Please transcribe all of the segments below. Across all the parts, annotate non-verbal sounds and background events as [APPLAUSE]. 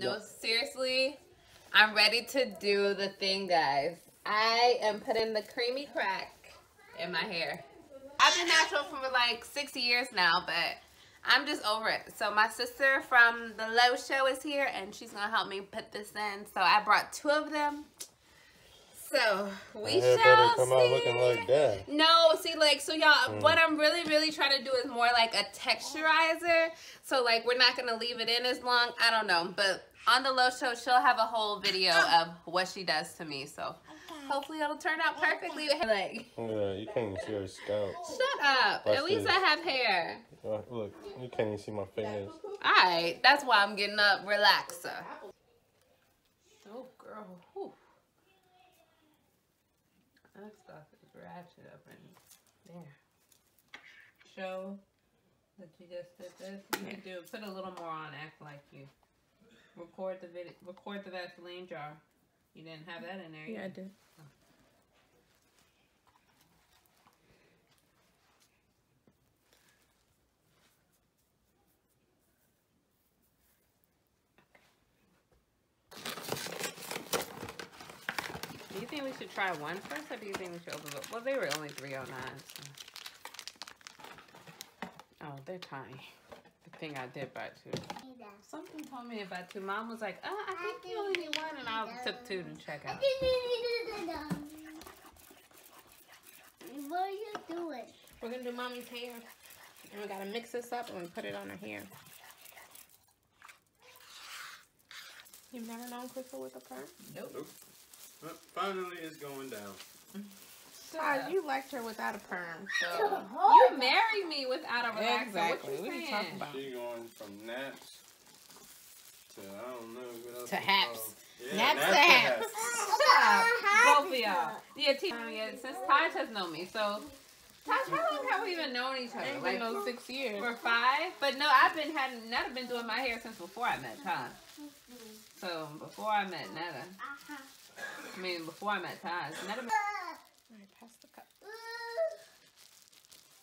No, seriously, I'm ready to do the thing, guys. I am putting the creamy crack in my hair. I've been natural for like 60 years now, but I'm just over it. So my sister from the Lo Show is here, and she's gonna help me put this in. So I brought two of them. So we shall better come see. out looking like that. No, see, like, so y'all, Mm. what I'm really, really trying to do is more like a texturizer. So, like, we're not gonna leave it in as long. I don't know, but on the Lo Show, she'll have a whole video of what she does to me. So, hopefully, it'll turn out perfectly. [LAUGHS] Like, Yeah, you can't even see her scalp. shut up. Watch At least this. I have hair. Uh, Look, you can't even see my fingers. All right, that's why I'm getting up. Relaxer. Oh, girl. Whew. That stuff is ratchet up in there. Show that you just did this. You can do put a little more on. Act like you record the video. Record the Vaseline jar. You didn't have that in there. Yeah, I yet. did. Do you think we should try one first, or do you think we should overlook? Well, they were only three oh nine. So. Oh, they're tiny. The thing I did buy two. Something told me about two. Mom was like, "Oh, I think you only need one," and I took two to check out. What are you doing? We're gonna do mommy's hair. And we gotta mix this up and we put it on her hair. You've never known Crystal with a perm? Nope. But finally, it's going down. Mm-hmm. Ah, you liked her without a perm, so You married me without a relaxer. exactly. What What you are you talking about? She going from naps to I don't know what else. To haps. Yeah, Naps to haps. Shut up, both of y'all. Yeah, T- um, yeah, since Taj has known me, so Taj, how long have we even known each other? Ain't Like been no six years. for five? But no, I've been had Netta been doing my hair since before I met Taj. So before I met Netta, I mean before I met Taj, Netta. Alright, pass the cup.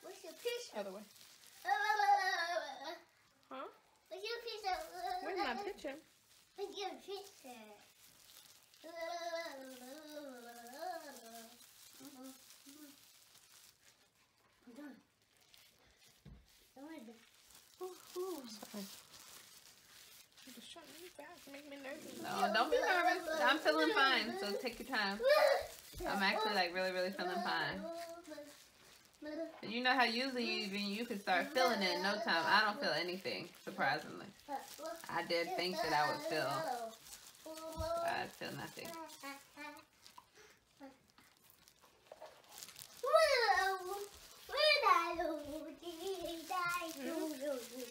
What's your picture? Other way. Huh? What's your picture? Where's my picture? What's your picture? I'm done. I'm done. Sorry. You just shut me back. Make me nervous. No, don't be nervous. I'm feeling fine. So take your time. [LAUGHS] I'm actually like really, really feeling fine. You know how usually even you can start feeling it in no time. I don't feel anything, surprisingly. I did think that I would feel, I feel nothing. You should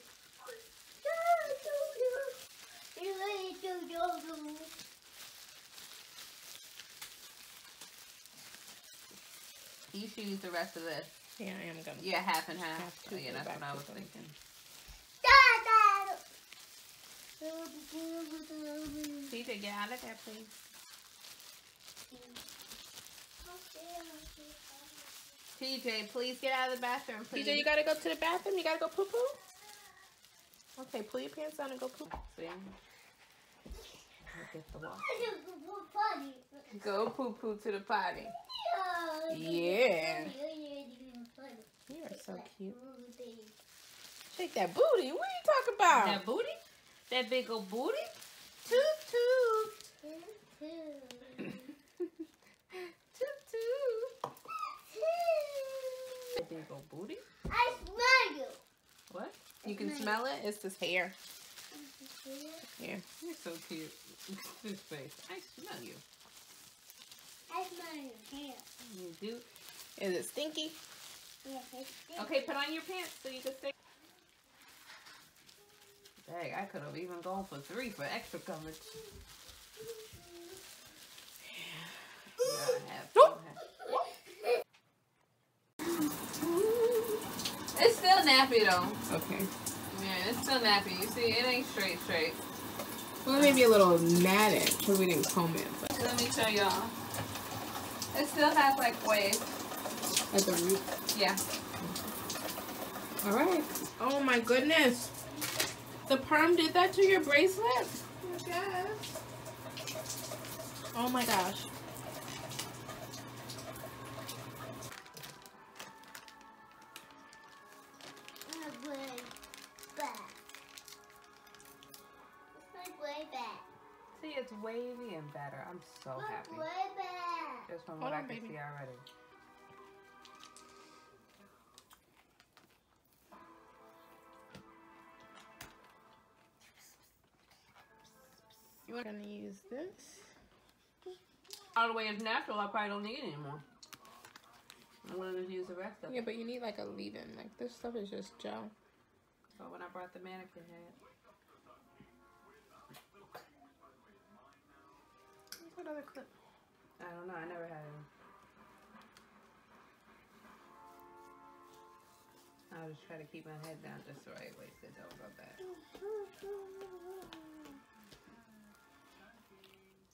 use the rest of this. Yeah, I am gonna. Yeah, half and half. Have to Oh, yeah, that's what I was something. thinking. CJ, get out of there, please. TJ, please get out of the bathroom, please. PJ, you gotta go to the bathroom? You gotta go poo poo? Okay, pull your pants down and go poo. See? At the wall. Go poo poo to the potty. [LAUGHS] Yeah. You are so cute. Shake that booty. What are you talking about? That booty? That big old booty? Toot toot. Toot toot. That big old booty? I smell you. What? You can smell it? It's his hair. Here. You're so cute. This face. I smell you. I smell your hair. You do. Is it stinky? Yes, it's stinky. Okay, put on your pants so you can stay. Dang, I could have even gone for three for extra coverage. Yeah, I have to have- It's still nappy though. Okay. It's still nappy. You see, it ain't straight straight. Well, maybe a little matted because we didn't comb it. But Let me show y'all. It still has like waves. at the root. Yeah. All right. Oh my goodness. The perm did that to your bracelet? guess. Oh my gosh. It's wavy and better. I'm so happy. My way back. Just from Hold what I on, can baby. see already. You are gonna use this. All the way is natural, I probably don't need it anymore. I'm gonna just use the rest of it. Yeah, but you need like a leave-in. Like this stuff is just gel. But when I brought the mannequin head. Other clip? I don't know, I never had it. I'll just try to keep my head down just the right way so it don't go back.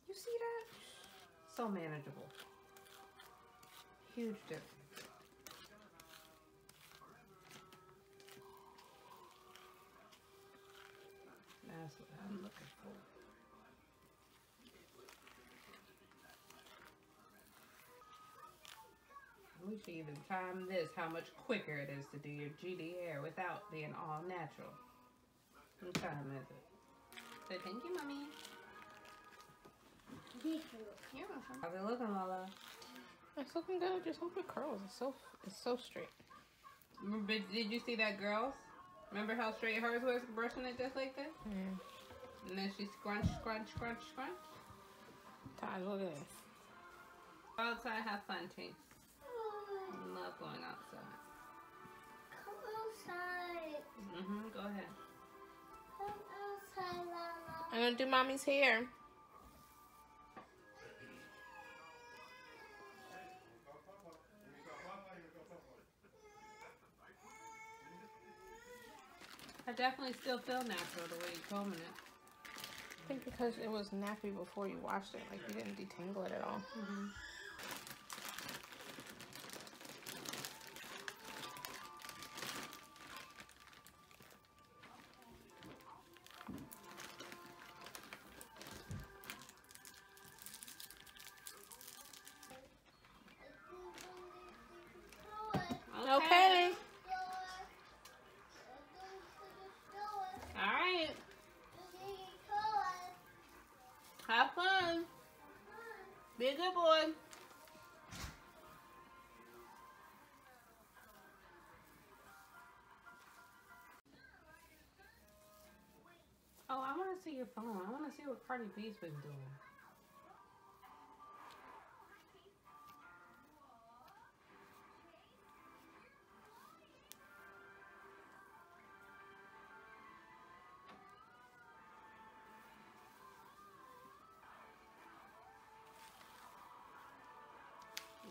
You see that? So manageable. Huge difference. That's what I'm looking for. We should even time this how much quicker it is to do your GD hair without being all natural. What time is it? Say thank you, mommy. You're welcome. How's it looking, Lala? It's looking good. Just hope it curls. It's so it's so straight. Remember, did you see that girl's? Remember how straight hers was brushing it just like that? Yeah. And then she scrunch, scrunch, scrunch, scrunch. Taj, look at this. Outside, have fun, T. Love going outside. Come outside. Mm-hmm, go ahead. Come outside, Lala. I'm gonna do mommy's hair. I definitely still feel natural the way you're combing it. I think because it was nappy before you washed it, like you didn't detangle it at all. Okay. All right. Have fun. Be a good boy. Oh, I want to see your phone. I want to see what Cardi B's been doing.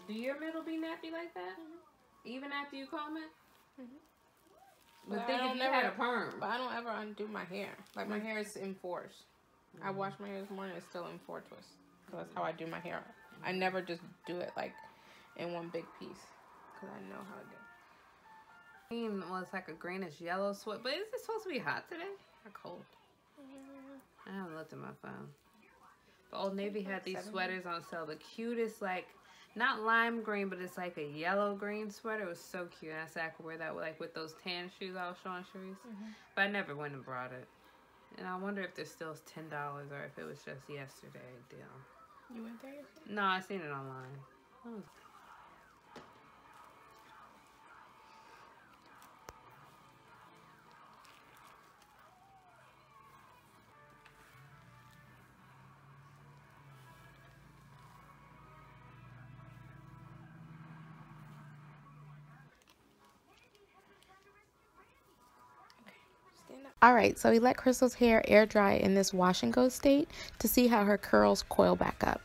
Do your middle be nappy like that? Mm-hmm. Even after you comb it? Mhm. But But I think if don't you had a perm. But I don't ever undo my hair. Like my mm-hmm. hair is in fours. I mm-hmm. washed my hair this morning. It's still in four twists. So that's how I do my hair. I never just do it like in one big piece because I know how to do. it. Green it's like a greenish yellow sweat. But is it supposed to be hot today? Or cold? I haven't looked at my phone. But Old Navy had these sweaters on sale. The cutest, like, not lime green, but it's like a yellow green sweater. It was so cute. And I said I could wear that with, like with those tan shoes I was showing Sharice. Mm-hmm. But I never went and brought it. And I wonder if they're still ten dollars or if it was just yesterday deal. You went there? yesterday? No, I seen it online. Oh. Oh. Stand up. All right, so we let Crystal's hair air dry in this wash and go state to see how her curls coil back up.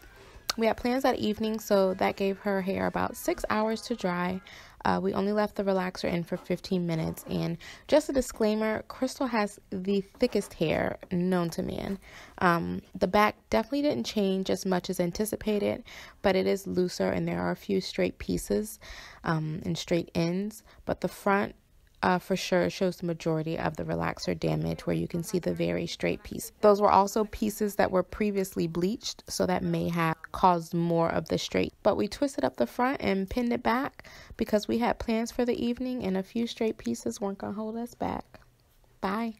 We had plans that evening, so that gave her hair about six hours to dry. Uh, we only left the relaxer in for 15 minutes. And just a disclaimer Crystal has the thickest hair known to man. Um, the back definitely didn't change as much as anticipated, but it is looser and there are a few straight pieces um, and straight ends. But the front uh, for sure shows the majority of the relaxer damage where you can see the very straight piece. Those were also pieces that were previously bleached, so that may have caused more of the straight. But we twisted up the front and pinned it back because we had plans for the evening and a few straight pieces weren't going to hold us back. Bye.